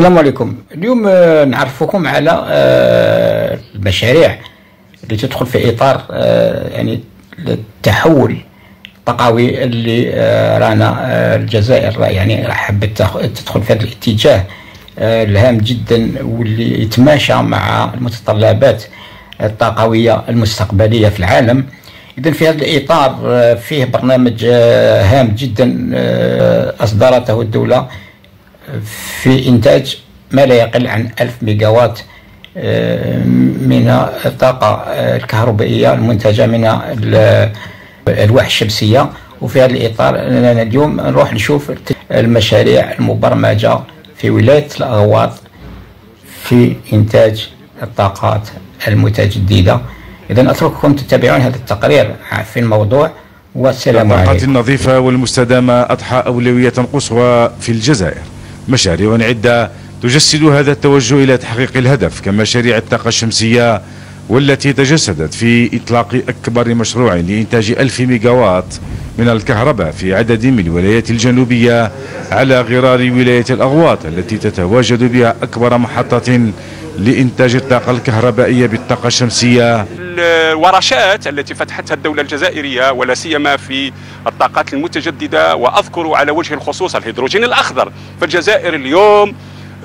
السلام عليكم. اليوم آه، نعرفكم على آه، المشاريع اللي تدخل في إطار آه، يعني التحول الطاقوي اللي رانا الجزائر يعني حبت تدخل في هذا الاتجاه الهام جدا واللي يتماشى مع المتطلبات الطاقوية المستقبلية في العالم. إذا في هذا الإطار فيه برنامج هام جدا أصدرته الدولة في إنتاج ما لا يقل عن 1000 ميجاوات آه، من الطاقة الكهربائية المنتجة من الألواح الشمسية. وفي هذا الإطار أننا اليوم نروح نشوف المشاريع المبرمجة في ولاية الأغواط في إنتاج الطاقات المتجددة. إذا أترككم تتابعون هذا التقرير في الموضوع والسلام عليكم. الطاقات النظيفة والمستدامة أضحى أولوية قصوى في الجزائر. مشاريع عدة تجسد هذا التوجه إلى تحقيق الهدف كمشاريع الطاقة الشمسية والتي تجسدت في إطلاق أكبر مشروع لإنتاج ألف ميجاوات من الكهرباء في عدد من الولايات الجنوبية على غرار ولاية الأغواط التي تتواجد بها أكبر محطة لإنتاج الطاقة الكهربائية بالطاقة الشمسية. الورشات التي فتحتها الدولة الجزائرية ولا سيما في الطاقات المتجددة وأذكر على وجه الخصوص الهيدروجين الأخضر. فالجزائر اليوم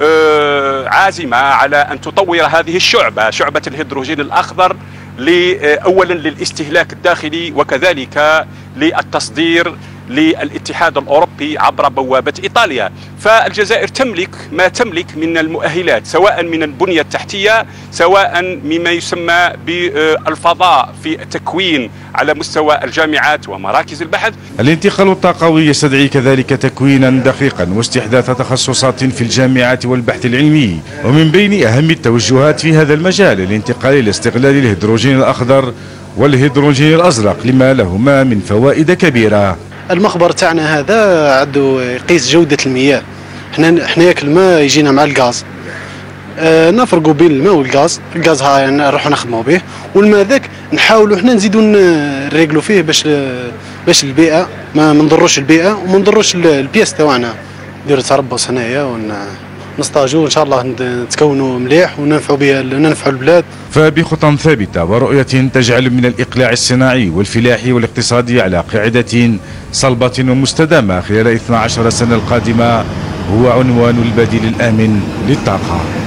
آه، عازمة على أن تطور هذه الشعبة شعبة الهيدروجين الأخضر أولا للاستهلاك الداخلي وكذلك للتصدير للاتحاد الأوروبي عبر بوابة إيطاليا. فالجزائر تملك ما تملك من المؤهلات سواء من البنية التحتية سواء مما يسمى بالفضاء في التكوين على مستوى الجامعات ومراكز البحث. الانتقال الطاقوي يستدعي كذلك تكوينا دقيقا واستحداث تخصصات في الجامعات والبحث العلمي. ومن بين أهم التوجهات في هذا المجال الانتقال إلى استغلال الهيدروجين الأخضر والهيدروجين الأزرق لما لهما من فوائد كبيرة. المخبر تاعنا هذا عنده يقيس جودة المياه. إحنا ياك الماء يجينا مع الغاز. آه نفرقوا بين الماء والغاز. الغاز ها يعني نروحوا نخدموا به. والماء ذاك نحاولوا إحنا نزيدوا نريقلوا فيه باش باش البيئة ما نضروش البيئة وما نضروش البياس تاعنا. نديروا تربص هنايا ون نستاجوا إن شاء الله نتكونوا مليح وننفعوا بها ننفعوا البلاد. فبخطى ثابتة ورؤية تجعل من الإقلاع الصناعي والفلاحي والاقتصادي على قاعدة صلبة ومستدامة خلال 12 سنة القادمة هو عنوان البديل الآمن للطاقة.